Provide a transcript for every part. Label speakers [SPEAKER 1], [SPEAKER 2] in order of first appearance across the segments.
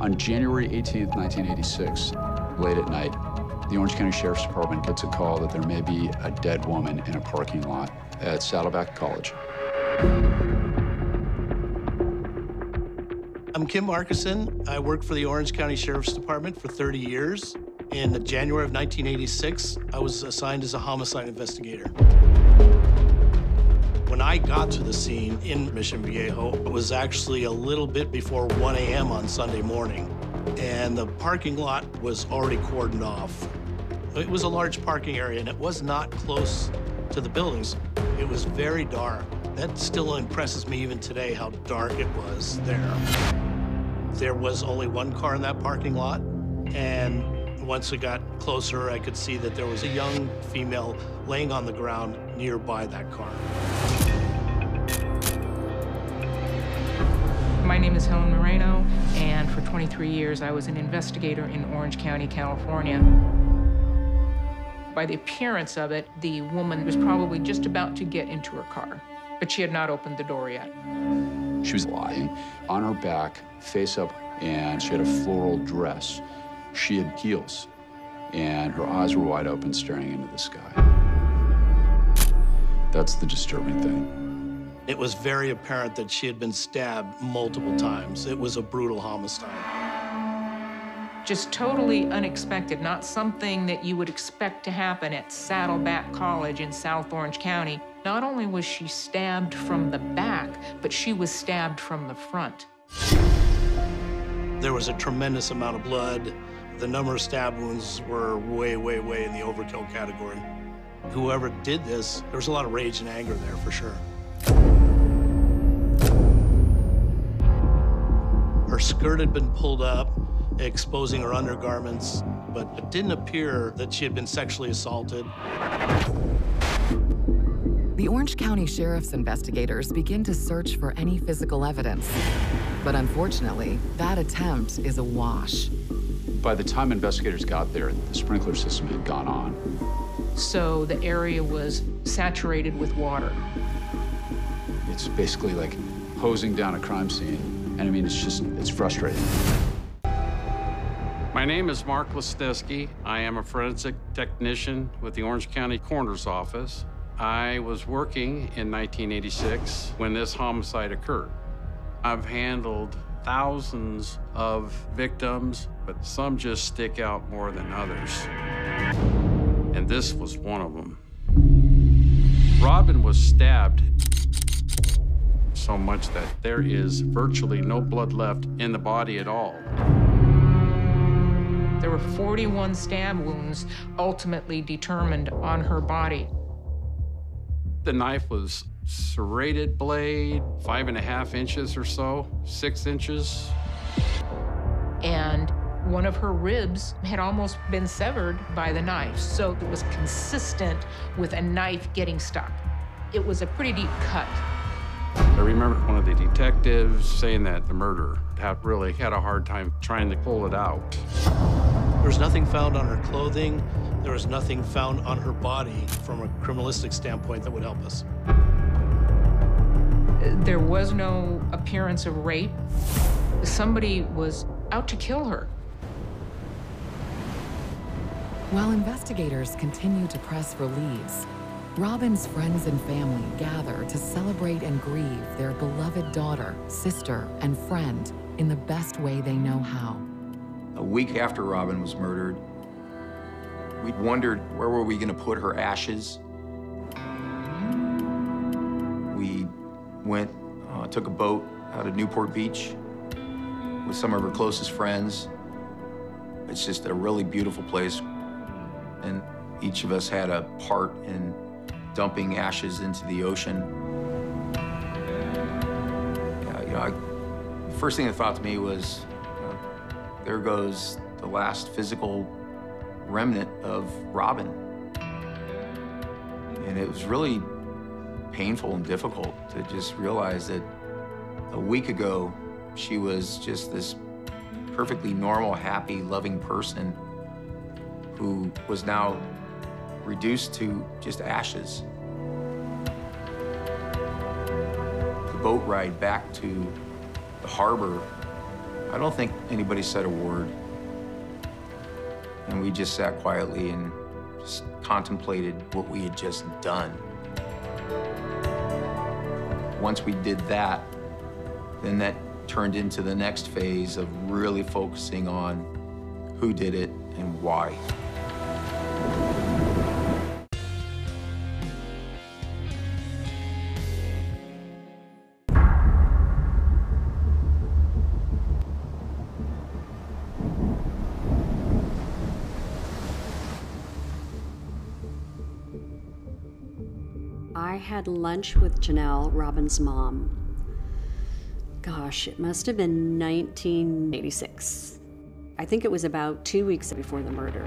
[SPEAKER 1] On January 18th, 1986, late at night, the Orange County Sheriff's Department gets a call that there may be a dead woman in a parking lot at Saddleback College.
[SPEAKER 2] I'm Kim Markison. I worked for the Orange County Sheriff's Department for 30 years. In January of 1986, I was assigned as a homicide investigator. When I got to the scene in Mission Viejo, it was actually a little bit before 1 a.m. on Sunday morning, and the parking lot was already cordoned off. It was a large parking area, and it was not close to the buildings. It was very dark. That still impresses me even today how dark it was there. There was only one car in that parking lot, and once it got closer, I could see that there was a young female laying on the ground nearby that car.
[SPEAKER 3] My name is Helen Moreno, and for 23 years I was an investigator in Orange County, California. By the appearance of it, the woman was probably just about to get into her car, but she had not opened the door yet.
[SPEAKER 1] She was lying on her back, face up, and she had a floral dress. She had heels, and her eyes were wide open, staring into the sky. That's the disturbing thing.
[SPEAKER 2] It was very apparent that she had been stabbed multiple times. It was a brutal homicide.
[SPEAKER 3] Just totally unexpected, not something that you would expect to happen at Saddleback College in South Orange County. Not only was she stabbed from the back, but she was stabbed from the front.
[SPEAKER 2] There was a tremendous amount of blood. The number of stab wounds were way, way, way in the overkill category. Whoever did this, there was a lot of rage and anger there for sure. Her skirt had been pulled up, exposing her undergarments, but it didn't appear that she had been sexually assaulted.
[SPEAKER 4] The Orange County Sheriff's investigators begin to search for any physical evidence. But unfortunately, that attempt is a wash.
[SPEAKER 1] By the time investigators got there, the sprinkler system had gone on.
[SPEAKER 3] So the area was saturated with water.
[SPEAKER 1] It's basically like hosing down a crime scene. And I mean, it's just, it's frustrating.
[SPEAKER 5] My name is Mark Listowski. I am a forensic technician with the Orange County Coroner's Office. I was working in 1986 when this homicide occurred. I've handled thousands of victims, but some just stick out more than others. And this was one of them. Robbin was stabbed so much that there is virtually no blood left in the body at all.
[SPEAKER 3] There were 41 stab wounds ultimately determined on her body.
[SPEAKER 5] The knife was serrated blade, five and a half inches or so, six inches.
[SPEAKER 3] And one of her ribs had almost been severed by the knife, so it was consistent with a knife getting stuck. It was a pretty deep cut.
[SPEAKER 5] I remember one of the detectives saying that the murderer had really had a hard time trying to pull it out.
[SPEAKER 2] There was nothing found on her clothing. There was nothing found on her body from a criminalistic standpoint that would help us.
[SPEAKER 3] There was no appearance of rape. Somebody was out to kill her.
[SPEAKER 4] While investigators continue to press for leads, Robbin's friends and family gather to celebrate and grieve their beloved daughter, sister, and friend in the best way they know how.
[SPEAKER 6] A week after Robbin was murdered, we wondered where were we going to put her ashes. We went, uh, took a boat out of Newport Beach with some of her closest friends. It's just a really beautiful place, and each of us had a part in dumping ashes into the ocean. Yeah, you know, I, the first thing that thought to me was, uh, there goes the last physical remnant of Robbin. And it was really painful and difficult to just realize that a week ago, she was just this perfectly normal, happy, loving person who was now reduced to just ashes. The boat ride back to the harbor I don't think anybody said a word. And we just sat quietly and just contemplated what we had just done. Once we did that, then that turned into the next phase of really focusing on who did it and why.
[SPEAKER 7] Had lunch with Janelle, Robbin's mom. Gosh, it must have been 1986. I think it was about two weeks before the murder.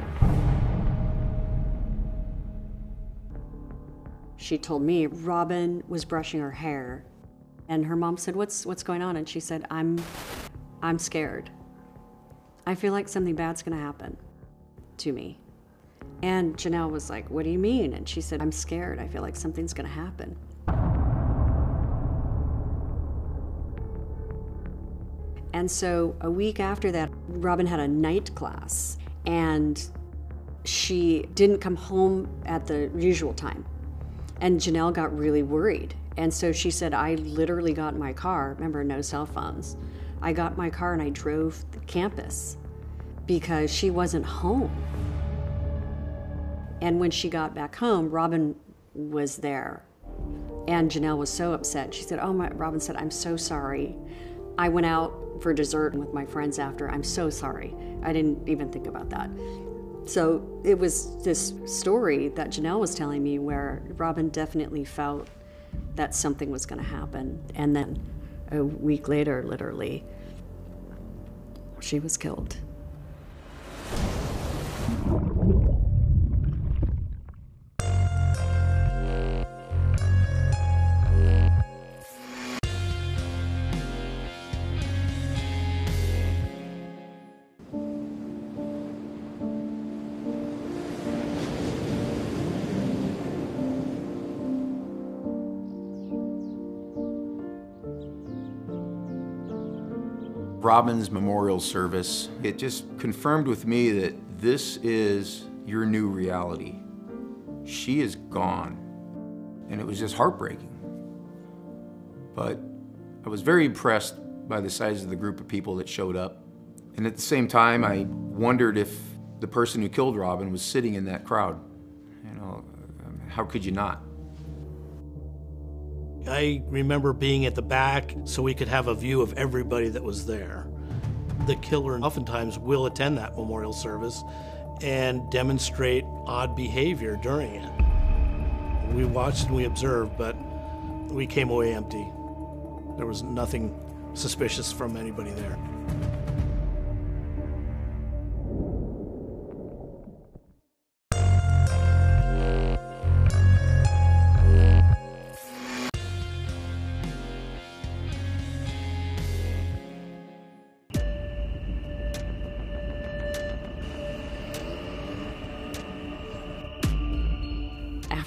[SPEAKER 7] She told me Robbin was brushing her hair, and her mom said, "What's what's going on?" And she said, "I'm, I'm scared. I feel like something bad's going to happen to me." And Janelle was like, What do you mean? And she said, I'm scared. I feel like something's going to happen. And so a week after that, Robbin had a night class and she didn't come home at the usual time. And Janelle got really worried. And so she said, I literally got in my car. Remember, no cell phones. I got my car and I drove the campus because she wasn't home. And when she got back home, Robbin was there. And Janelle was so upset. She said, Oh, my, Robbin said, I'm so sorry. I went out for dessert with my friends after. I'm so sorry. I didn't even think about that. So it was this story that Janelle was telling me where Robbin definitely felt that something was going to happen. And then a week later, literally, she was killed.
[SPEAKER 6] Robbin's memorial service, it just confirmed with me that this is your new reality. She is gone. And it was just heartbreaking. But I was very impressed by the size of the group of people that showed up. And at the same time, I wondered if the person who killed Robbin was sitting in that crowd. You know, um, how could you not?
[SPEAKER 2] I remember being at the back so we could have a view of everybody that was there. The killer oftentimes will attend that memorial service and demonstrate odd behavior during it. We watched and we observed, but we came away empty. There was nothing suspicious from anybody there.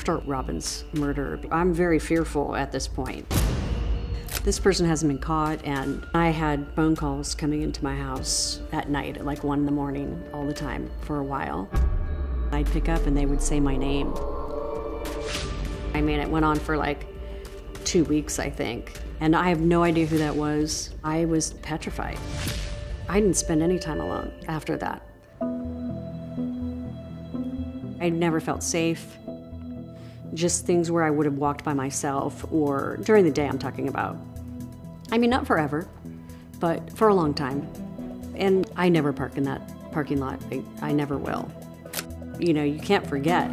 [SPEAKER 7] After Robbin's murder. I'm very fearful at this point. This person hasn't been caught, and I had phone calls coming into my house at night at like one in the morning all the time for a while. I'd pick up and they would say my name. I mean, it went on for like two weeks, I think. And I have no idea who that was. I was petrified. I didn't spend any time alone after that. I never felt safe just things where I would have walked by myself or during the day I'm talking about. I mean, not forever, but for a long time. And I never park in that parking lot. I, I never will. You know, you can't forget